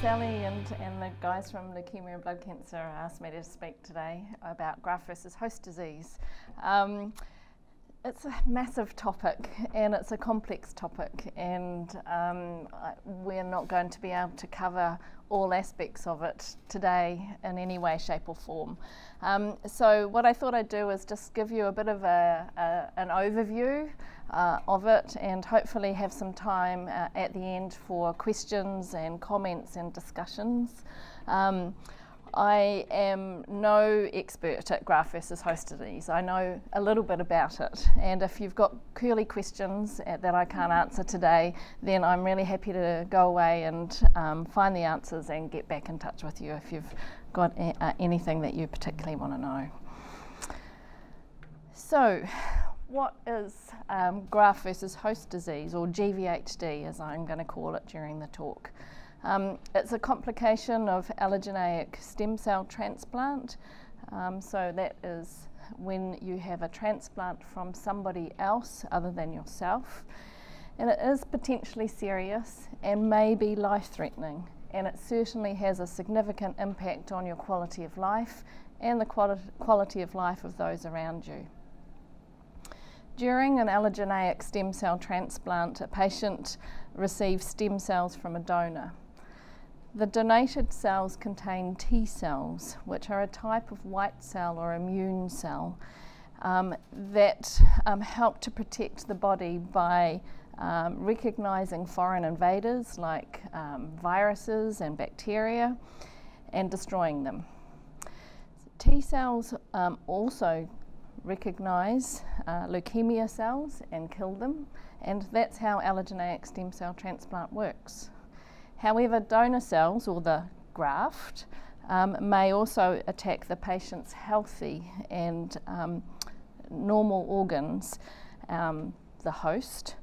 Sally and, and the guys from Leukemia and Blood Cancer asked me to speak today about graft versus host disease. Um, it's a massive topic and it's a complex topic, and um, we're not going to be able to cover all aspects of it today in any way, shape, or form. Um, so, what I thought I'd do is just give you a bit of a, a an overview uh, of it and hopefully have some time uh, at the end for questions and comments and discussions. Um, I am no expert at graft versus host disease. I know a little bit about it, and if you've got curly questions uh, that I can't answer today, then I'm really happy to go away and um, find the answers and get back in touch with you if you've got uh, anything that you particularly want to know. So, what is um, graft versus host disease, or GVHD as I'm going to call it during the talk? Um, it's a complication of allogeneic stem cell transplant. Um, so, that is when you have a transplant from somebody else other than yourself. And it is potentially serious and may be life threatening. And it certainly has a significant impact on your quality of life and the quali- quality of life of those around you. During an allogeneic stem cell transplant, a patient receives stem cells from a donor. The donated cells contain T cells, which are a type of white cell or immune cell um, that um, help to protect the body by um, recognizing foreign invaders like um, viruses and bacteria and destroying them. T cells um, also recognise uh, leukemia cells and kill them, and that's how allogeneic stem cell transplant works. However, donor cells or the graft um, may also attack the patient's healthy and um, normal organs, um, the host,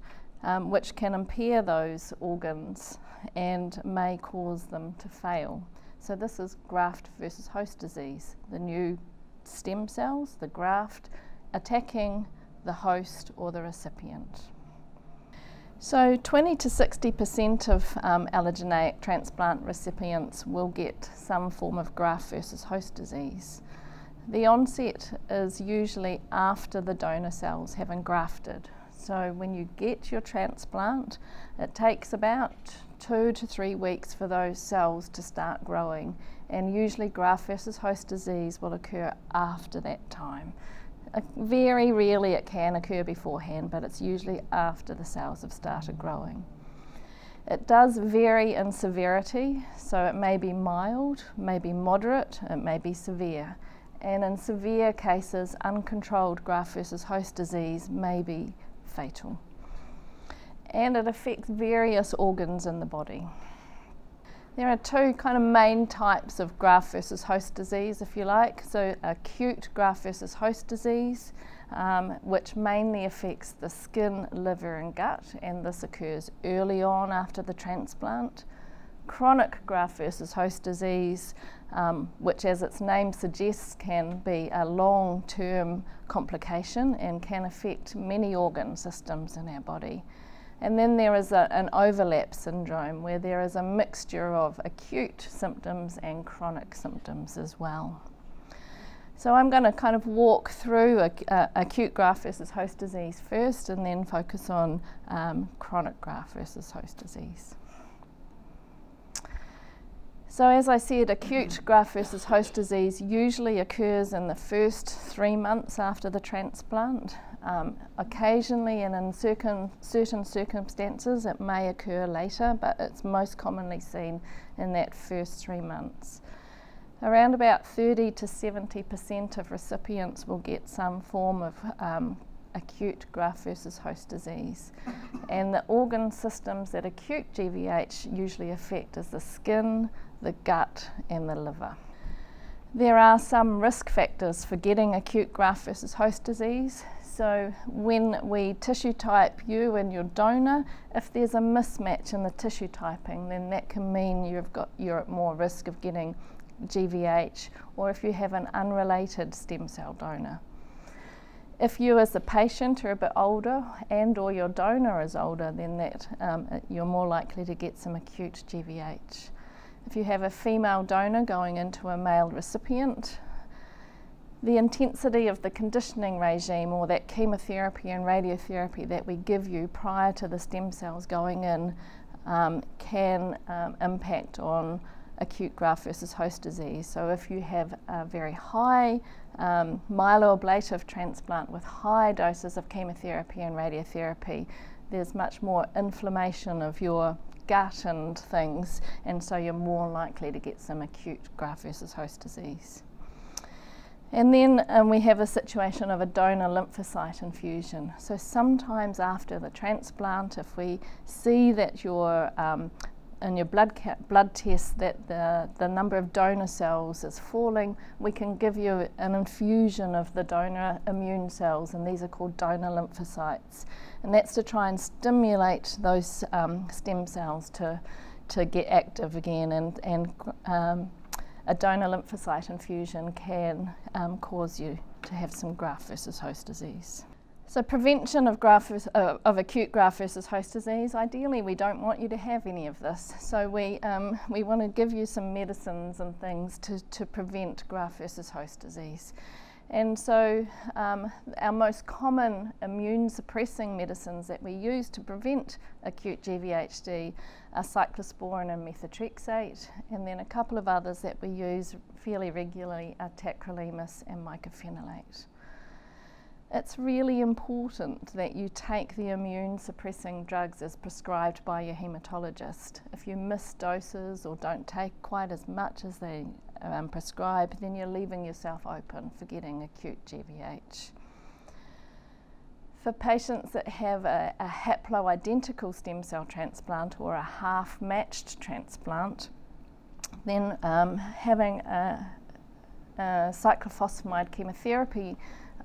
um, which can impair those organs and may cause them to fail. So, this is graft versus host disease, the new stem cells, the graft, attacking the host or the recipient. So 20 to 60% of um, allogeneic transplant recipients will get some form of graft versus host disease. The onset is usually after the donor cells have engrafted. So when you get your transplant, it takes about two to three weeks for those cells to start growing, and usually graft versus host disease will occur after that time. Uh, very rarely it can occur beforehand, but it's usually after the cells have started growing. It does vary in severity, so it may be mild, may be moderate, it may be severe. And in severe cases, uncontrolled graft versus host disease may be fatal and it affects various organs in the body. There are two kind of main types of graft versus host disease, if you like. So, acute graft versus host disease, um, which mainly affects the skin, liver, and gut, and this occurs early on after the transplant. Chronic graft versus host disease, um, which, as its name suggests, can be a long term complication and can affect many organ systems in our body. And then there is a, an overlap syndrome where there is a mixture of acute symptoms and chronic symptoms as well. So I'm going to kind of walk through a, a, acute graft versus host disease first and then focus on um, chronic graft versus host disease. So, as I said, acute graft versus host disease usually occurs in the first three months after the transplant. Um, occasionally and in certain, certain circumstances it may occur later, but it's most commonly seen in that first three months. Around about 30 to 70% of recipients will get some form of um, acute graft versus host disease. and the organ systems that acute GVH usually affect is the skin, the gut, and the liver. There are some risk factors for getting acute graft versus host disease. So when we tissue type you and your donor, if there's a mismatch in the tissue typing, then that can mean you've got you're at more risk of getting GVH, or if you have an unrelated stem cell donor. If you as a patient are a bit older and or your donor is older, then that um, you're more likely to get some acute GVH. if you have a female donor going into a male recipient, the intensity of the conditioning regime or that chemotherapy and radiotherapy that we give you prior to the stem cells going in um, can um, impact on acute graft versus host disease. So if you have a very high um, myeloablative transplant with high doses of chemotherapy and radiotherapy, there's much more inflammation of your gut and things, and so you're more likely to get some acute graft versus host disease. And then um, we have a situation of a donor lymphocyte infusion. So sometimes after the transplant, if we see that your um, in your blood blood test that the, the number of donor cells is falling, we can give you an infusion of the donor immune cells, and these are called donor lymphocytes. And that's to try and stimulate those um, stem cells to, to get active again. And, and um, a donor lymphocyte infusion can um, cause you to have some graft versus host disease. So prevention of, graft, uh, of acute graft versus host disease, ideally we don't want you to have any of this. So we, um, we want to give you some medicines and things to, to prevent graft versus host disease. And so um, our most common immune suppressing medicines that we use to prevent acute GVHD are cyclosporin and methotrexate, and then a couple of others that we use fairly regularly are tacrolimus and mycophenolate. It's really important that you take the immune suppressing drugs as prescribed by your hematologist. If you miss doses or don't take quite as much as they um, prescribe, then you're leaving yourself open for getting acute GVH. For patients that have a, a haploidentical stem cell transplant or a half matched transplant, then um, having a, a cyclophosphamide chemotherapy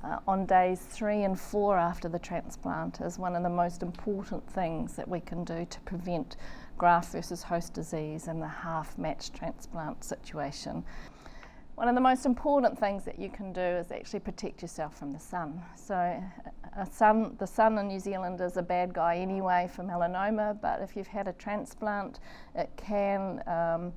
uh, on days three and four after the transplant is one of the most important things that we can do to prevent graft versus host disease and the half matched transplant situation. One of the most important things that you can do is actually protect yourself from the sun. So, sun, the sun in New Zealand is a bad guy anyway for melanoma, but if you've had a transplant, it can um,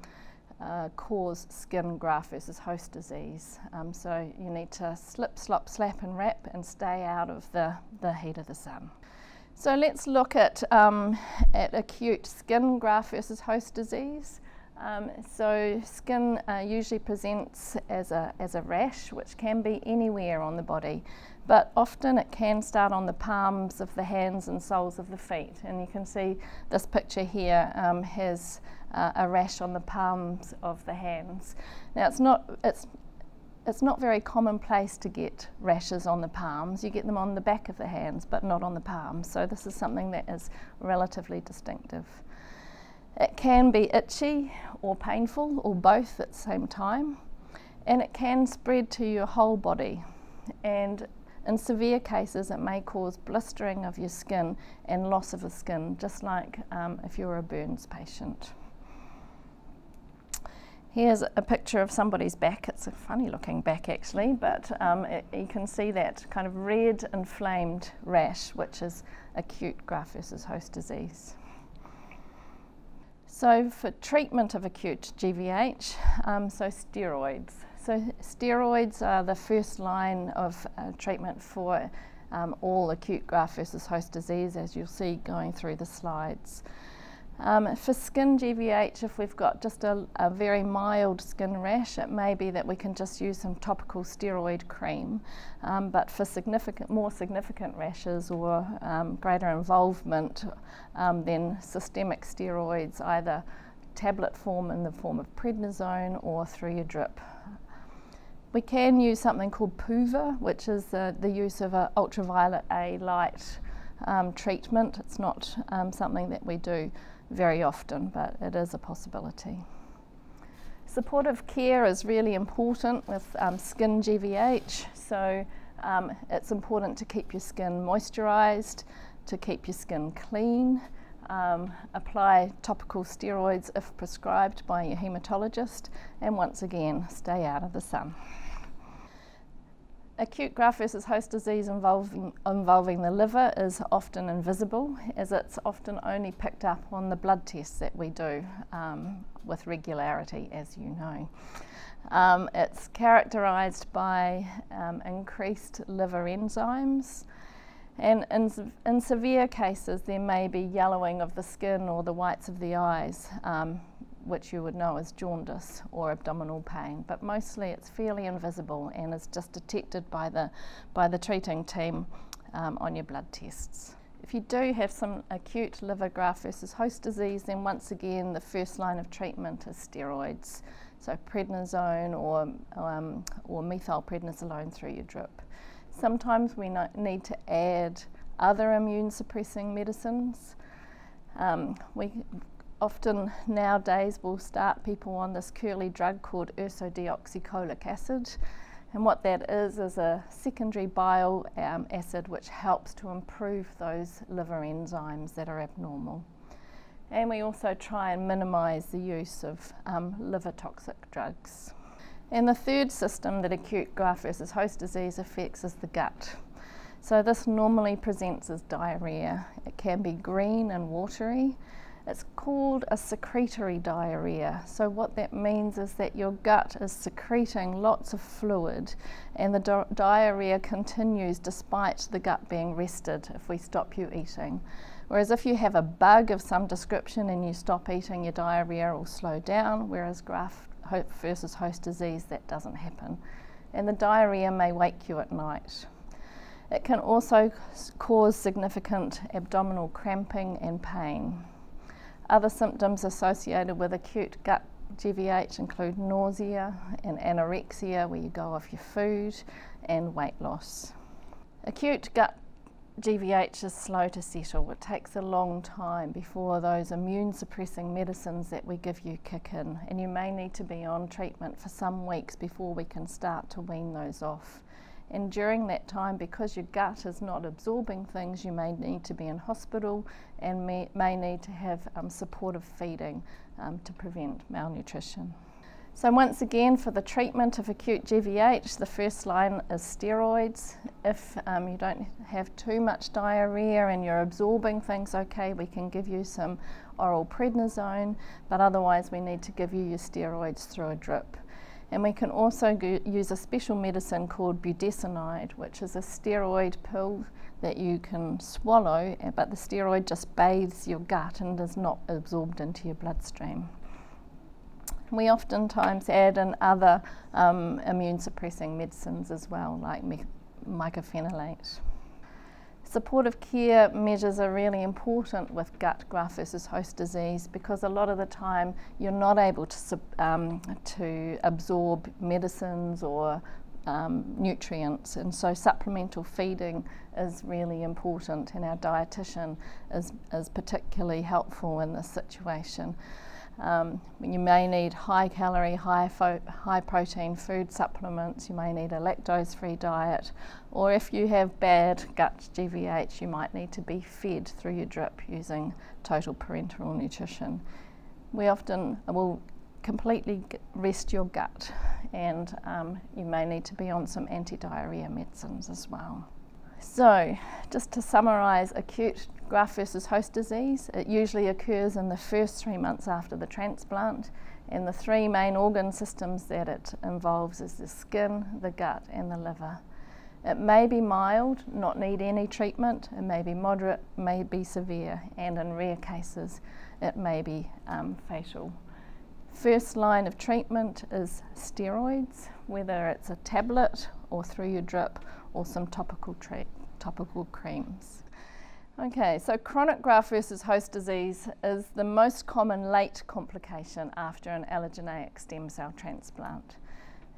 uh, cause skin graft versus host disease. Um, so you need to slip, slop, slap and wrap and stay out of the, the heat of the sun. So let's look at, um, at acute skin graft versus host disease. Um, so skin uh, usually presents as a, as a rash, which can be anywhere on the body, but often it can start on the palms of the hands and soles of the feet. And you can see this picture here um, has uh, a rash on the palms of the hands. Now it's not, it's, it's not very commonplace to get rashes on the palms. You get them on the back of the hands, but not on the palms. So this is something that is relatively distinctive. It can be itchy or painful or both at the same time. And it can spread to your whole body. And in severe cases, it may cause blistering of your skin and loss of the skin, just like um, if you're a burns patient. Here's a picture of somebody's back. It's a funny looking back actually, but um, it, you can see that kind of red inflamed rash, which is acute graft versus host disease. So for treatment of acute GVH, um, so steroids. So steroids are the first line of uh, treatment for um, all acute graft versus host disease, as you'll see going through the slides. Um, for skin GVH, if we've got just a, a, very mild skin rash, it may be that we can just use some topical steroid cream. Um, but for significant, more significant rashes or um, greater involvement, um, then systemic steroids, either tablet form in the form of prednisone or through your drip. We can use something called PUVA, which is uh, the use of an ultraviolet A light um, treatment. It's not um, something that we do very often, but it is a possibility. Supportive care is really important with um, skin GVH, so um, it's important to keep your skin moisturised, to keep your skin clean, um, apply topical steroids if prescribed by your hematologist, and once again, stay out of the sun. Acute graft versus host disease involving, involving the liver is often invisible as it's often only picked up on the blood tests that we do um, with regularity, as you know. Um, it's characterised by um, increased liver enzymes, and in, in, severe cases, there may be yellowing of the skin or the whites of the eyes, um, which you would know as jaundice or abdominal pain, but mostly it's fairly invisible and is just detected by the, by the treating team um, on your blood tests. If you do have some acute liver graft versus host disease, then once again the first line of treatment is steroids, so prednisone or, um, or methylprednisolone through your drip. Sometimes we need to add other immune suppressing medicines. Um, we often nowadays we'll start people on this curly drug called ursodeoxycholic acid. And what that is is a secondary bile um, acid which helps to improve those liver enzymes that are abnormal. And we also try and minimise the use of um, liver toxic drugs. And the third system that acute graft versus host disease affects is the gut. So this normally presents as diarrhea. It can be green and watery it's called a secretory diarrhea. So, what that means is that your gut is secreting lots of fluid, and the di- diarrhea continues despite the gut being rested if we stop you eating. Whereas, if you have a bug of some description and you stop eating, your diarrhea will slow down, whereas graft versus host disease, that doesn't happen. And the diarrhea may wake you at night. It can also cause significant abdominal cramping and pain. Other symptoms associated with acute gut GVH include nausea and anorexia, where you go off your food, and weight loss. Acute gut GVH is slow to settle. It takes a long time before those immune suppressing medicines that we give you kick in, and you may need to be on treatment for some weeks before we can start to wean those off. And during that time, because your gut is not absorbing things, you may need to be in hospital and may, may need to have um, supportive feeding um, to prevent malnutrition. So, once again, for the treatment of acute GVH, the first line is steroids. If um, you don't have too much diarrhea and you're absorbing things okay, we can give you some oral prednisone, but otherwise, we need to give you your steroids through a drip. And we can also use a special medicine called budesonide, which is a steroid pill that you can swallow, eh, but the steroid just bathes your gut and is not absorbed into your bloodstream. We oftentimes add in other um, immune suppressing medicines as well, like mycophenolate. Supportive care measures are really important with gut graft versus host disease because a lot of the time you're not able to, um, to absorb medicines or um, nutrients, and so supplemental feeding is really important, and our dietitian is, is particularly helpful in this situation. Um, you may need high calorie, high, high protein food supplements, you may need a lactose free diet, or if you have bad gut GVH, you might need to be fed through your drip using total parenteral nutrition. We often will completely rest your gut, and um, you may need to be on some anti diarrhea medicines as well. So, just to summarise acute graft versus host disease, it usually occurs in the first three months after the transplant, and the three main organ systems that it involves is the skin, the gut, and the liver. It may be mild, not need any treatment, it may be moderate, may be severe, and in rare cases, it may be um, fatal. First line of treatment is steroids, whether it's a tablet or through your drip or some topical, topical creams. Okay, so chronic graft versus host disease is the most common late complication after an allogeneic stem cell transplant.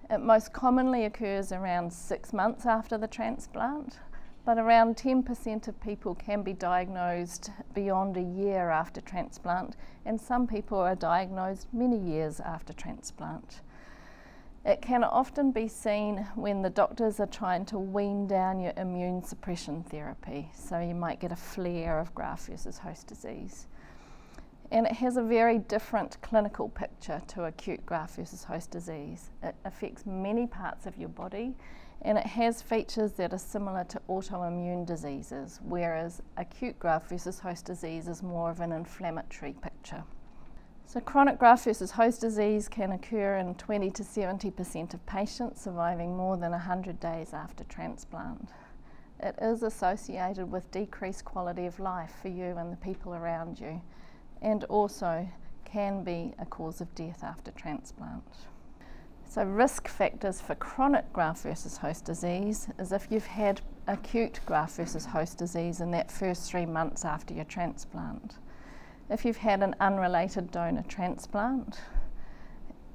It most commonly occurs around six months after the transplant, but around 10% of people can be diagnosed beyond a year after transplant, and some people are diagnosed many years after transplant. It can often be seen when the doctors are trying to wean down your immune suppression therapy, so you might get a flare of graft versus host disease. And it has a very different clinical picture to acute graft versus host disease. It affects many parts of your body and it has features that are similar to autoimmune diseases, whereas acute graft versus host disease is more of an inflammatory picture. So, chronic graft versus host disease can occur in 20 to 70% of patients surviving more than 100 days after transplant. It is associated with decreased quality of life for you and the people around you, and also can be a cause of death after transplant. So, risk factors for chronic graft versus host disease is if you've had acute graft versus host disease in that first three months after your transplant, if you've had an unrelated donor transplant,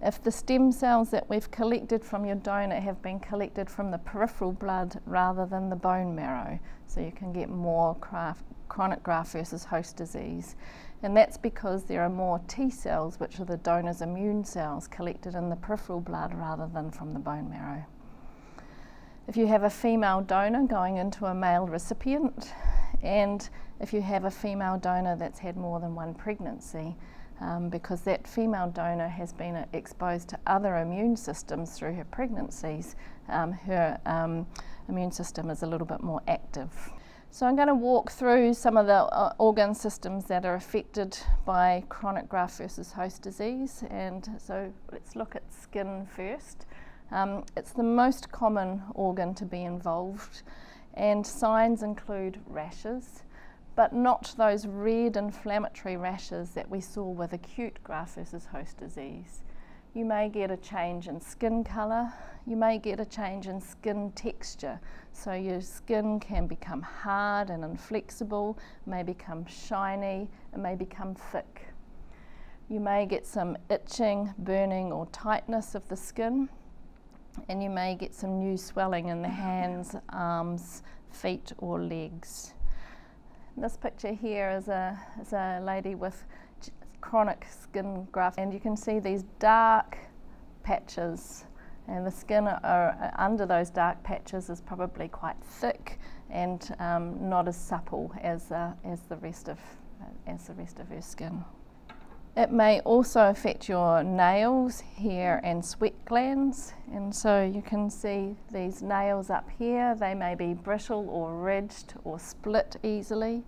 if the stem cells that we've collected from your donor have been collected from the peripheral blood rather than the bone marrow, so you can get more craft, chronic graft versus host disease. And that's because there are more T cells, which are the donor's immune cells, collected in the peripheral blood rather than from the bone marrow. If you have a female donor going into a male recipient, and if you have a female donor that's had more than one pregnancy, um, because that female donor has been exposed to other immune systems through her pregnancies, um, her um, immune system is a little bit more active. So I'm going to walk through some of the uh, organ systems that are affected by chronic graft versus host disease. And so let's look at skin first. Um, it's the most common organ to be involved, and signs include rashes, but not those red inflammatory rashes that we saw with acute graft versus host disease. You may get a change in skin colour, you may get a change in skin texture. So your skin can become hard and inflexible, may become shiny, it may become thick. You may get some itching, burning, or tightness of the skin, and you may get some new swelling in the hands, arms, feet, or legs. This picture here is a, is a lady with chronic skin graft, and you can see these dark patches and the skin are, under those dark patches is probably quite thick and um, not as supple as, uh, as, the rest of, uh, as the rest of her skin. It may also affect your nails, hair and sweat glands and so you can see these nails up here, they may be brittle or ridged or split easily.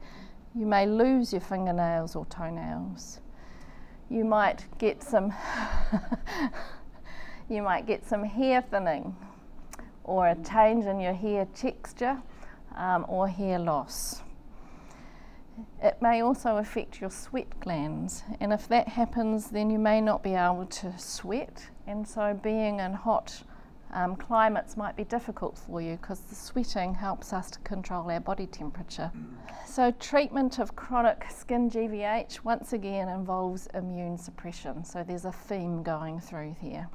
You may lose your fingernails or toenails. You might get some you might get some hair thinning or a change in your hair texture um, or hair loss. It may also affect your sweat glands, and if that happens, then you may not be able to sweat, and so being in hot um, climates might be difficult for you because the sweating helps us to control our body temperature. So, treatment of chronic skin GVH once again involves immune suppression, so there's a theme going through here.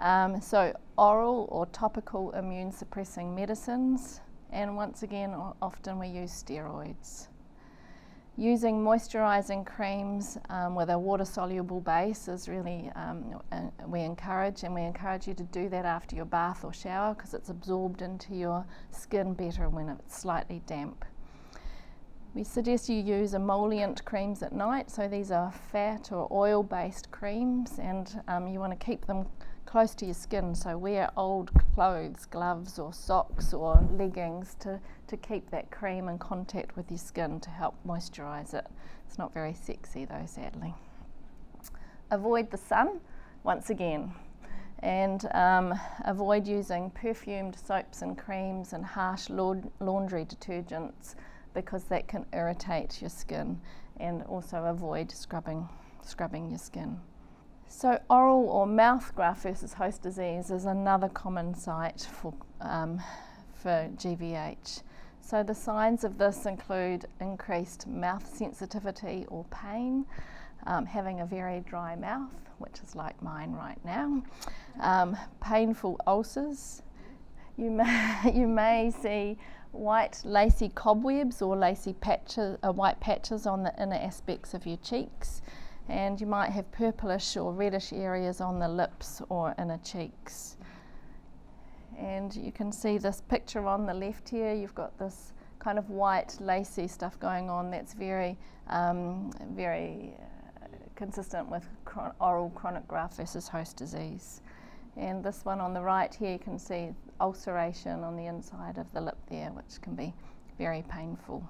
Um, so, oral or topical immune suppressing medicines, and once again, often we use steroids. Using moisturising creams um, with a water soluble base is really, um, we encourage, and we encourage you to do that after your bath or shower because it's absorbed into your skin better when it's slightly damp. We suggest you use emollient creams at night, so these are fat or oil based creams, and um, you want to keep them close to your skin. So wear old clothes, gloves or socks or leggings to, to keep that cream in contact with your skin to help moisturise it. It's not very sexy though, sadly. Avoid the sun, once again, and um, avoid using perfumed soaps and creams and harsh laundry detergents because that can irritate your skin and also avoid scrubbing, scrubbing your skin. So, oral or mouth graft versus host disease is another common site for, um, for GVH. So, the signs of this include increased mouth sensitivity or pain, um, having a very dry mouth, which is like mine right now, um, painful ulcers. You may, you may see white lacy cobwebs or lacy patches, uh, white patches on the inner aspects of your cheeks and you might have purplish or reddish areas on the lips or inner cheeks. And you can see this picture on the left here. You've got this kind of white lacy stuff going on that's very, um, very uh, consistent with chron oral chronic graft versus host disease. And this one on the right here, you can see ulceration on the inside of the lip there, which can be very painful.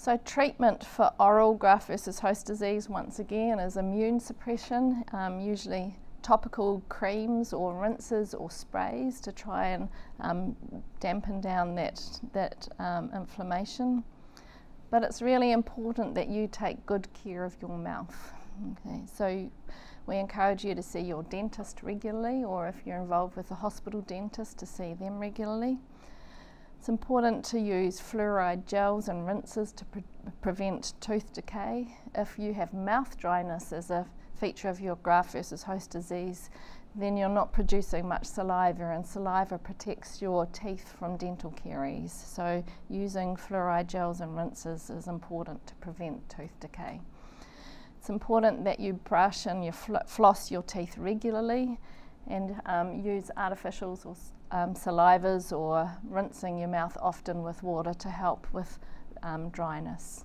So treatment for oral graft versus host disease, once again, is immune suppression, um, usually topical creams or rinses or sprays to try and um, dampen down that, that um, inflammation. But it's really important that you take good care of your mouth. Okay, so we encourage you to see your dentist regularly, or if you're involved with a hospital dentist, to see them regularly. It's important to use fluoride gels and rinses to pre prevent tooth decay. If you have mouth dryness as a feature of your graft versus host disease, then you're not producing much saliva, and saliva protects your teeth from dental caries. So, using fluoride gels and rinses is important to prevent tooth decay. It's important that you brush and you fl floss your teeth regularly and um, use artificials or um, salivas or rinsing your mouth often with water to help with um, dryness.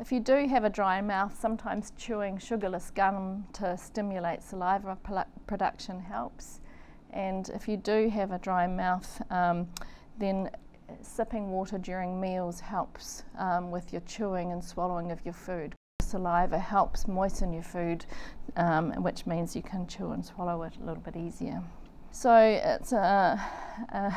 If you do have a dry mouth, sometimes chewing sugarless gum to stimulate saliva production helps. And if you do have a dry mouth, um, then sipping water during meals helps um, with your chewing and swallowing of your food. Saliva helps moisten your food, um, which means you can chew and swallow it a little bit easier. So it's uh, uh,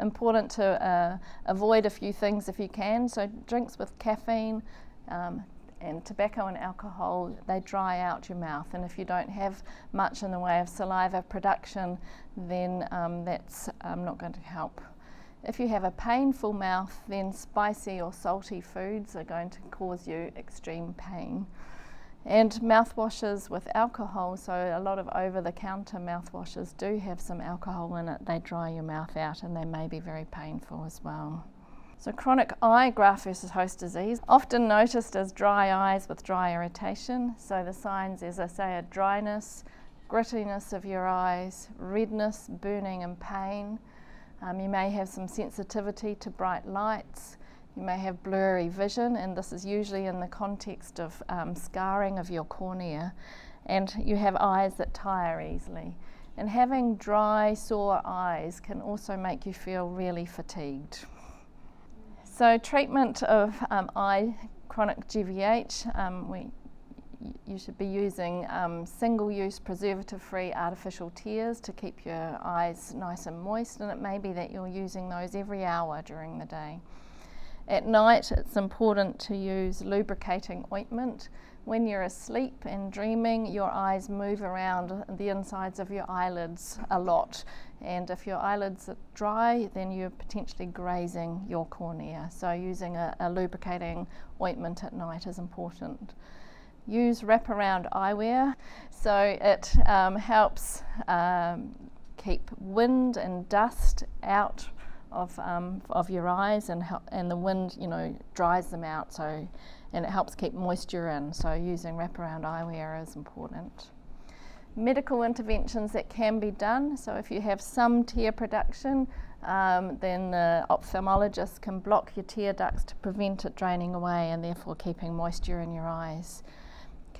important to uh, avoid a few things if you can. So drinks with caffeine, um, and tobacco and alcohol, they dry out your mouth. And if you don't have much in the way of saliva production, then um, that's um, not going to help. If you have a painful mouth, then spicy or salty foods are going to cause you extreme pain. And mouthwashes with alcohol, so a lot of over the counter mouthwashes do have some alcohol in it. They dry your mouth out and they may be very painful as well. So chronic eye graft versus host disease, often noticed as dry eyes with dry irritation. So the signs, as I say, are dryness, grittiness of your eyes, redness, burning and pain. Um, you may have some sensitivity to bright lights. You may have blurry vision, and this is usually in the context of um, scarring of your cornea. And you have eyes that tire easily. And having dry, sore eyes can also make you feel really fatigued. So treatment of um, eye chronic GVH, um, we, you should be using um, single-use preservative-free artificial tears to keep your eyes nice and moist and it may be that you're using those every hour during the day. At night it's important to use lubricating ointment. When you're asleep and dreaming your eyes move around the insides of your eyelids a lot and if your eyelids are dry, then you're potentially grazing your cornea. So using a, a lubricating ointment at night is important. Use wraparound eyewear. So it um, helps um, keep wind and dust out of, um, of your eyes and, and the wind, you know, dries them out. So, and it helps keep moisture in. So using wraparound eyewear is important medical interventions that can be done. So if you have some tear production, um, then the ophthalmologist can block your tear ducts to prevent it draining away and therefore keeping moisture in your eyes.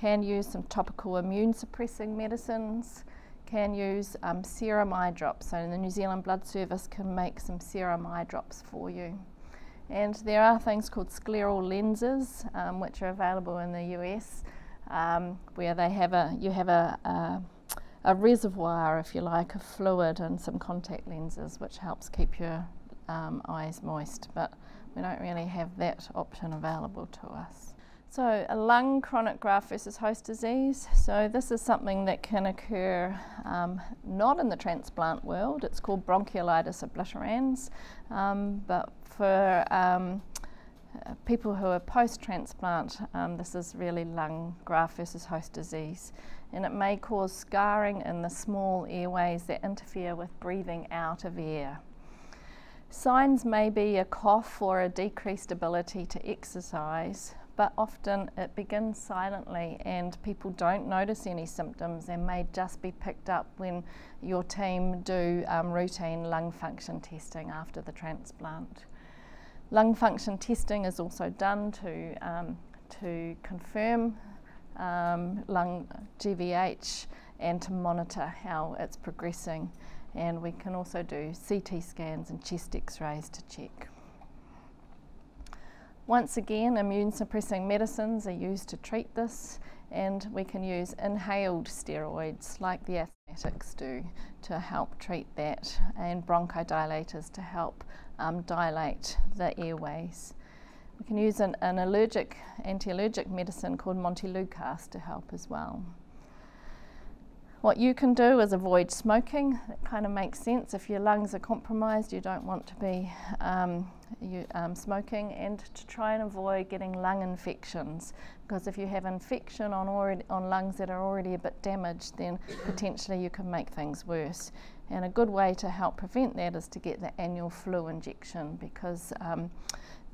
Can use some topical immune suppressing medicines. Can use um, serum eye drops. So the New Zealand Blood Service can make some serum eye drops for you. And there are things called scleral lenses, um, which are available in the US um, where they have a you have a, a, a reservoir, if you like, of fluid and some contact lenses, which helps keep your um, eyes moist. But we don't really have that option available to us. So, a lung chronic graft versus host disease. So, this is something that can occur um, not in the transplant world. It's called bronchiolitis obliterans, um, but for um, uh, people who are post-transplant, um, this is really lung graft versus host disease, and it may cause scarring in the small airways that interfere with breathing out of air. Signs may be a cough or a decreased ability to exercise, but often it begins silently and people don't notice any symptoms and may just be picked up when your team do um, routine lung function testing after the transplant. Lung function testing is also done to, um, to confirm um, lung GVH and to monitor how it's progressing. And we can also do CT scans and chest x-rays to check. Once again, immune suppressing medicines are used to treat this and we can use inhaled steroids like the asthmatics do to help treat that and bronchodilators to help um, dilate the airways. We can use an, an allergic, anti-allergic medicine called Montelukast to help as well. What you can do is avoid smoking. It kind of makes sense. If your lungs are compromised, you don't want to be um, you, um, smoking, and to try and avoid getting lung infections. Because if you have infection on, already, on lungs that are already a bit damaged, then potentially you can make things worse. And a good way to help prevent that is to get the annual flu injection, because um,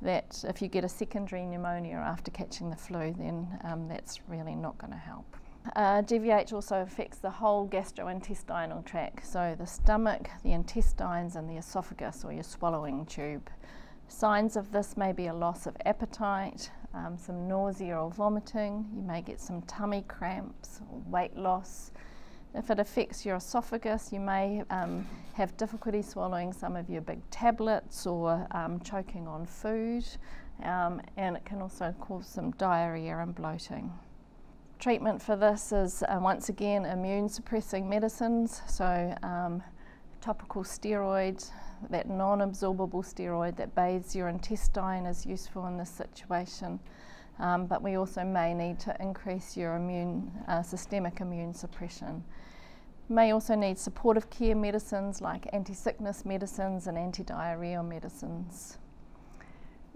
that if you get a secondary pneumonia after catching the flu, then um, that's really not going to help. Uh, GVH also affects the whole gastrointestinal tract, so the stomach, the intestines, and the esophagus or your swallowing tube. Signs of this may be a loss of appetite, um, some nausea or vomiting, you may get some tummy cramps or weight loss. If it affects your esophagus, you may um, have difficulty swallowing some of your big tablets or um, choking on food, um, and it can also cause some diarrhea and bloating. Treatment for this is uh, once again immune suppressing medicines, so um, topical steroids, that non absorbable steroid that bathes your intestine is useful in this situation. Um, but we also may need to increase your immune, uh, systemic immune suppression. May also need supportive care medicines like anti sickness medicines and anti diarrheal medicines.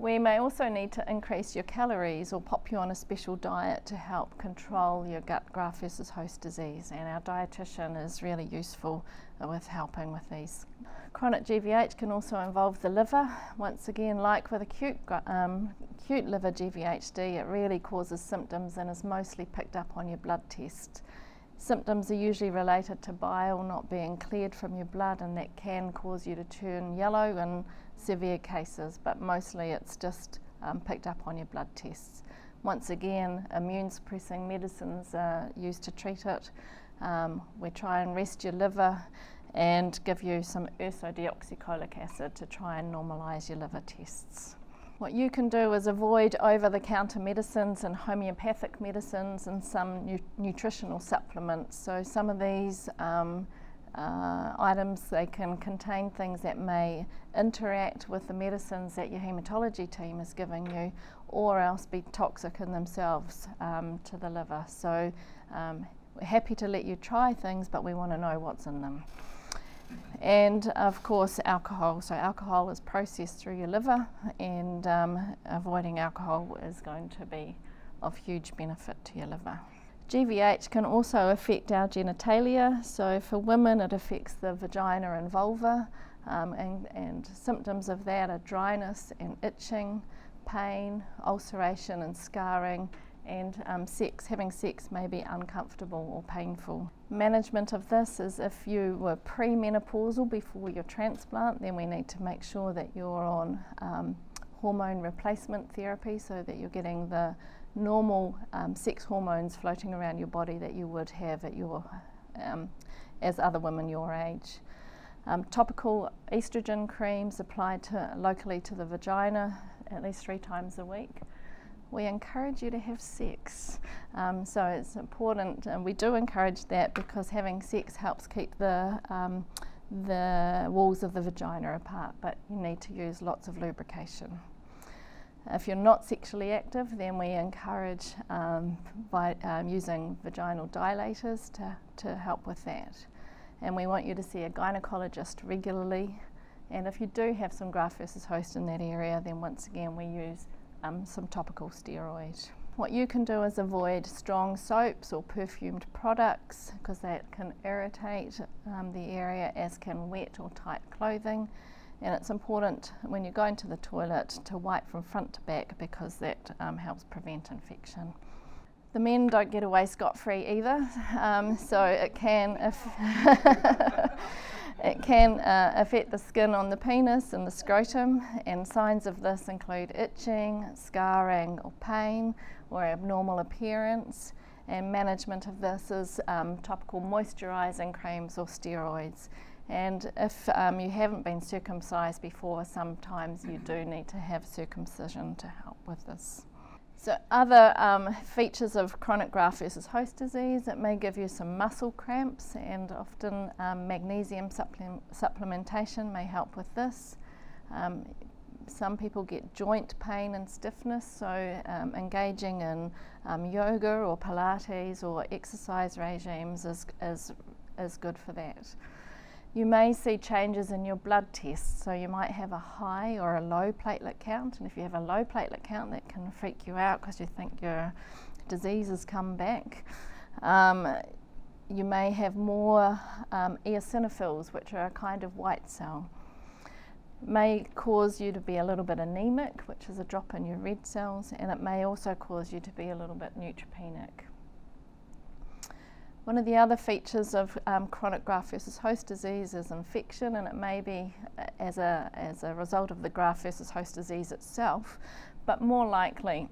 We may also need to increase your calories or pop you on a special diet to help control your gut graft versus host disease, and our dietitian is really useful with helping with these. Chronic GVH can also involve the liver. Once again, like with acute, um, acute liver GVHD, it really causes symptoms and is mostly picked up on your blood test. Symptoms are usually related to bile not being cleared from your blood, and that can cause you to turn yellow in severe cases, but mostly it's just um, picked up on your blood tests. Once again, immune suppressing medicines are used to treat it. Um, we try and rest your liver and give you some ursodeoxycholic acid to try and normalise your liver tests. What you can do is avoid over the counter medicines and homeopathic medicines and some nu nutritional supplements. So, some of these um, uh, items they can contain things that may interact with the medicines that your haematology team is giving you, or else be toxic in themselves um, to the liver. So, um, we're happy to let you try things, but we want to know what's in them. And of course, alcohol. So, alcohol is processed through your liver, and um, avoiding alcohol is going to be of huge benefit to your liver. GVH can also affect our genitalia. So, for women, it affects the vagina and vulva, um, and, and symptoms of that are dryness and itching, pain, ulceration, and scarring and um, sex, having sex may be uncomfortable or painful. Management of this is if you were premenopausal before your transplant, then we need to make sure that you're on um, hormone replacement therapy so that you're getting the normal um, sex hormones floating around your body that you would have at your, um, as other women your age. Um, topical estrogen creams applied to, locally to the vagina at least three times a week we encourage you to have sex. Um, so it's important, and we do encourage that because having sex helps keep the um, the walls of the vagina apart, but you need to use lots of lubrication. If you're not sexually active, then we encourage um, by, um, using vaginal dilators to, to help with that. And we want you to see a gynecologist regularly. And if you do have some graft versus host in that area, then once again we use um, some topical steroid. What you can do is avoid strong soaps or perfumed products because that can irritate um, the area as can wet or tight clothing and it's important when you're going to the toilet to wipe from front to back because that um, helps prevent infection. The men don't get away scot-free either, um, so it can if It can uh, affect the skin on the penis and the scrotum, and signs of this include itching, scarring, or pain, or abnormal appearance. and management of this is um, topical moisturising creams or steroids. And if um, you haven't been circumcised before, sometimes you do need to have circumcision to help with this. So other um, features of chronic graft versus host disease, it may give you some muscle cramps and often um, magnesium supplementation may help with this. Um, some people get joint pain and stiffness, so um, engaging in um, yoga or Pilates or exercise regimes is, is, is good for that. You may see changes in your blood tests, so you might have a high or a low platelet count, and if you have a low platelet count, that can freak you out because you think your disease has come back. Um, you may have more um, eosinophils, which are a kind of white cell. May cause you to be a little bit anemic, which is a drop in your red cells, and it may also cause you to be a little bit neutropenic. One of the other features of um, chronic graft versus host disease is infection, and it may be uh, as a, as a result of the graft versus host disease itself, but more likely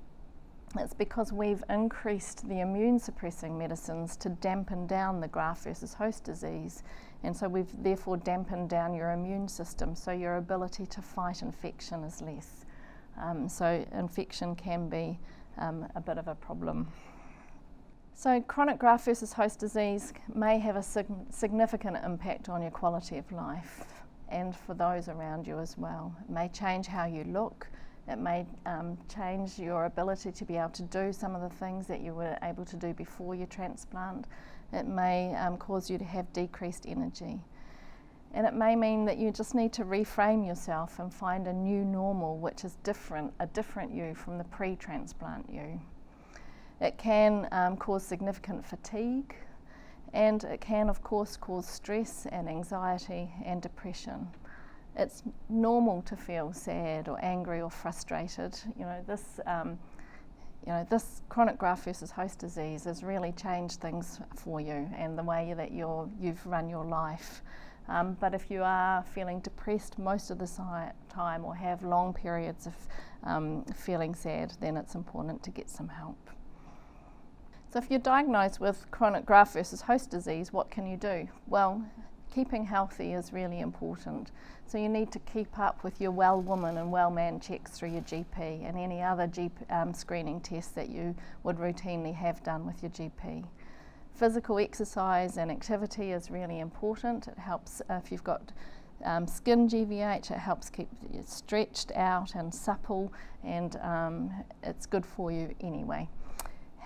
it's because we've increased the immune suppressing medicines to dampen down the graft versus host disease, and so we've therefore dampened down your immune system, so your ability to fight infection is less. Um, so infection can be um, a bit of a problem. So chronic graft versus host disease may have a sig significant impact on your quality of life and for those around you as well. It may change how you look. It may um, change your ability to be able to do some of the things that you were able to do before your transplant. It may um, cause you to have decreased energy. And it may mean that you just need to reframe yourself and find a new normal which is different, a different you from the pre transplant you. It can um, cause significant fatigue and it can, of course, cause stress and anxiety and depression. It's normal to feel sad or angry or frustrated. You know, this, um, you know, this chronic graft versus host disease has really changed things for you and the way that you're, you've run your life. Um, but if you are feeling depressed most of the time or have long periods of um, feeling sad, then it's important to get some help. So if you're diagnosed with chronic graft versus host disease, what can you do? Well, keeping healthy is really important. So you need to keep up with your well woman and well man checks through your GP and any other GP, um, screening tests that you would routinely have done with your GP. Physical exercise and activity is really important. It helps uh, if you've got um, skin GVH, it helps keep you stretched out and supple, and um, it's good for you anyway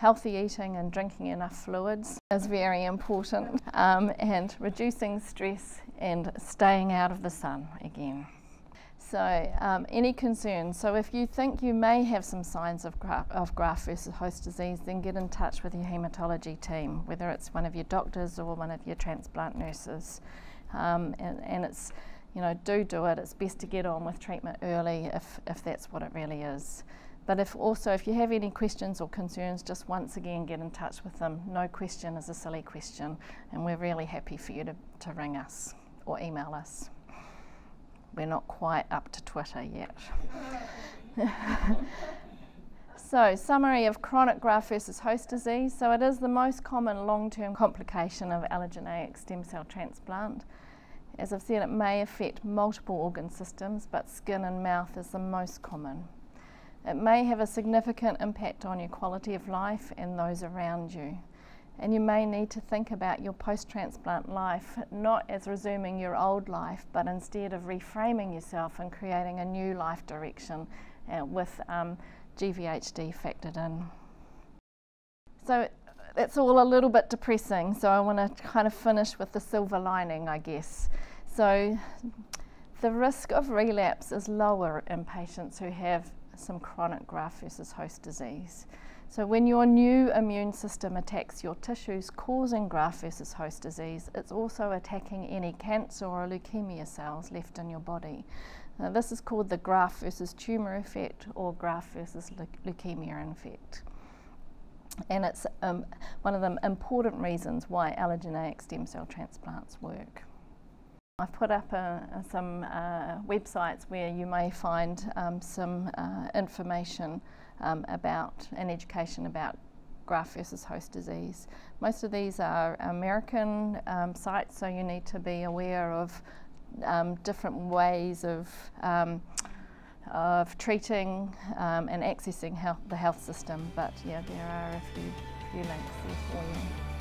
healthy eating and drinking enough fluids is very important, um, and reducing stress and staying out of the sun again. So, um, any concerns? So, if you think you may have some signs of, gra of graft versus host disease, then get in touch with your haematology team, whether it's one of your doctors or one of your transplant nurses. Um, and, and it's, you know, do do it. It's best to get on with treatment early if, if that's what it really is. But if also, if you have any questions or concerns, just once again get in touch with them. No question is a silly question, and we're really happy for you to, to ring us or email us. We're not quite up to Twitter yet. so, summary of chronic graft versus host disease. So, it is the most common long term complication of allogeneic stem cell transplant. As I've said, it may affect multiple organ systems, but skin and mouth is the most common. It may have a significant impact on your quality of life and those around you. And you may need to think about your post transplant life not as resuming your old life, but instead of reframing yourself and creating a new life direction uh, with um, GVHD factored in. So that's all a little bit depressing, so I want to kind of finish with the silver lining, I guess. So the risk of relapse is lower in patients who have some chronic graft versus host disease. So, when your new immune system attacks your tissues causing graft versus host disease, it's also attacking any cancer or leukemia cells left in your body. Now, this is called the graft versus tumour effect or graft versus le- leukemia effect. And it's um, one of the important reasons why allogeneic stem cell transplants work. I've put up uh, some uh, websites where you may find um, some uh, information um, about and education about graft versus host disease. Most of these are American um, sites, so you need to be aware of um, different ways of um, of treating um, and accessing health, the health system. But yeah, there are a few, few links there for you.